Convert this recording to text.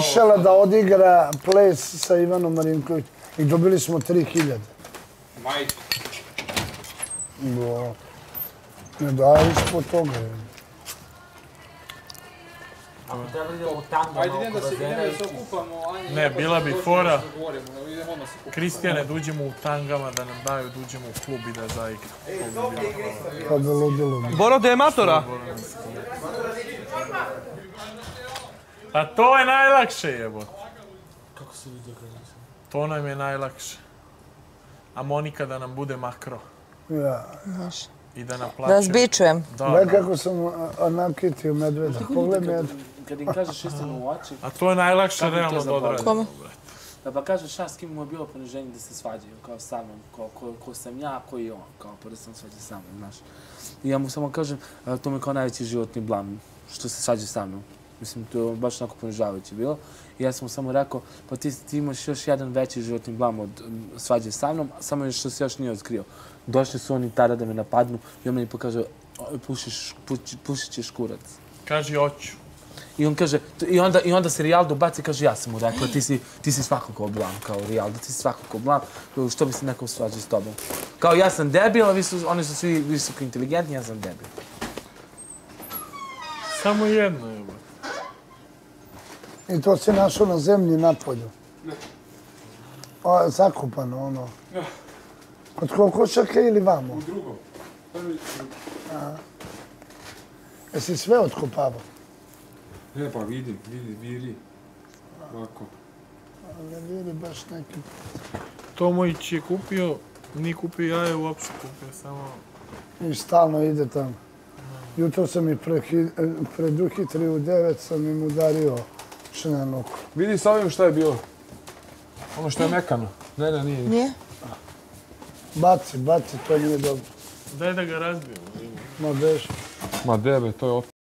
Išela da odigra ples sa Ivanom Marinkovićem i dobili smo 3000. Majko. Bo, ne daje ispod toga. je. Ako treba idemo tamo Ajde, idem da se, idem da se okupamo. Ne, bila bi fora. Kristijane, da uđemo u tangama, da nam daju, da uđemo u klub i da zaigra. Hvala. Pa da ludilo. bi. Boro, gde je matora? A to je najlakše, jebo. Kako se vidio kad nisam? To nam je najlakše. A Monika da nam bude makro Ja. i da Da naplaćuje. vas bičujem. Da, Gledaj da. kako sam nakitio medveda. Pogledaj med. Kad im kažeš istinu u oči, A to je najlakše realno da odradimo. Kome? da pa kažeš ja s kim mu je bilo poniženje da se svađaju, kao sa mnom, kao ko, ko sam ja, ko i on, kao pa da sam svađa sa mnom, znaš. I ja mu samo kažem, to mi je kao najveći životni blam, što se svađa sa mnom. Mislim, to je baš onako ponižavajuće bilo. I ja sam mu samo rekao, pa ti, ti imaš još jedan veći životni blam od svađe sa mnom, samo još što se još nije otkrio. Došli su oni tada da me napadnu i on meni pokaže, "O, pušiš, puši, pušit ćeš kurac. Kaži oću. I on kaže, i onda, i onda se Rijaldo baci i kaže, ja sam mu rekla, ti si, ti si svakako blam, kao Rijaldo, ti si svakako blam, što bi se neko svađao s tobom. Kao ja sam debil, a vi su, oni su svi visoko inteligentni, ja sam debil. Samo jedno, jebo. I to se našao na zemlji napolju. O, zakupano, ono. Kod kokošaka ili vamo? U drugom. Prvi, Jesi sve otkopavao? ne pa vidim, vidi, vidi. Ovako. Ne vidi baš neki... Tomović je kupio, nije kupio jaje uopšte, kupio samo... I stalno ide tamo. Jutro sam i preki- preduhitrio u devet, sam im udario šnenog. Vidi sa ovim šta je bilo. Ono što je mekano. Ne, ne, nije. Nije? Baci, baci, to nije dobro. Daj da ga razbijemo. Ma bež. Ma debe, to je